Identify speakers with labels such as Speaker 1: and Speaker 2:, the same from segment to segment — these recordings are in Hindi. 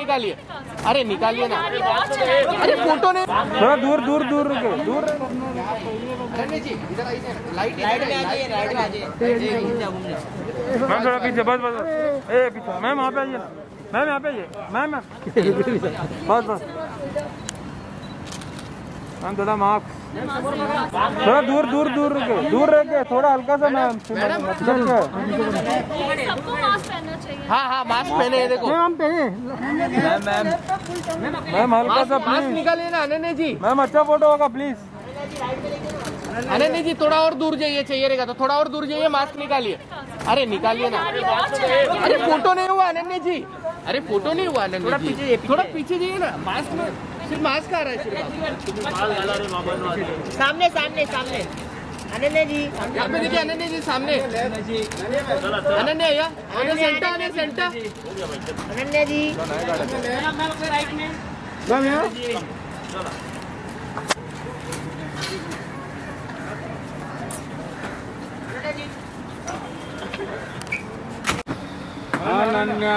Speaker 1: निकालिए। अरे निकालिए ना। अरे फ़ोटो ने
Speaker 2: थोड़ा दूर दूर दूर रुको। दूर। मैम थोड़ा पीछे बस बस। ए पीछे। मैम यहाँ पे आइए। मैम यहाँ पे आइए। Ma'am ma'am. बस बस। मैम थोड़ा मार्क्स थोड़ा दूर दूर दूर रुको दूर रह के थोड़ा हल्का सा मैम
Speaker 1: मैडम,
Speaker 2: चल के।
Speaker 3: सबको मास्क पहनना चाहिए
Speaker 1: हाँ हाँ मास्क पहने देखो।
Speaker 2: मैम पहने मैम हल्का सा प्लीज़
Speaker 1: निकालिए ना अनन्या जी।
Speaker 2: मैम अच्छा फ़ोटो होगा प्लीज़
Speaker 1: अनन्या जी थोड़ा और दूर जाइए चाहिए रहेगा तो थोड़ा और दूर जाइए मास्क निकालिए। अरे निकालिए ना। अरे फ़ोटो नहीं हुआ अनन्या जी। अरे फ़ोटो नहीं हुआ अनन्या जी। थोड़ा पीछे जाइए ना मास्क में। सिर्फ़ मास्क आ रहा है
Speaker 4: सामने सामने सामने। अनन्या जी
Speaker 1: यहाँ पे देखिए अनन्या जी सामने। अनन्या या Ananya centre Ananya centre
Speaker 4: Ananya ji.
Speaker 2: Ma'am यहाँ अनन्या।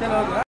Speaker 4: चलो